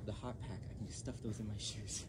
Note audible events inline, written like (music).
have the hot pack. I can just stuff those in my (laughs) shoes.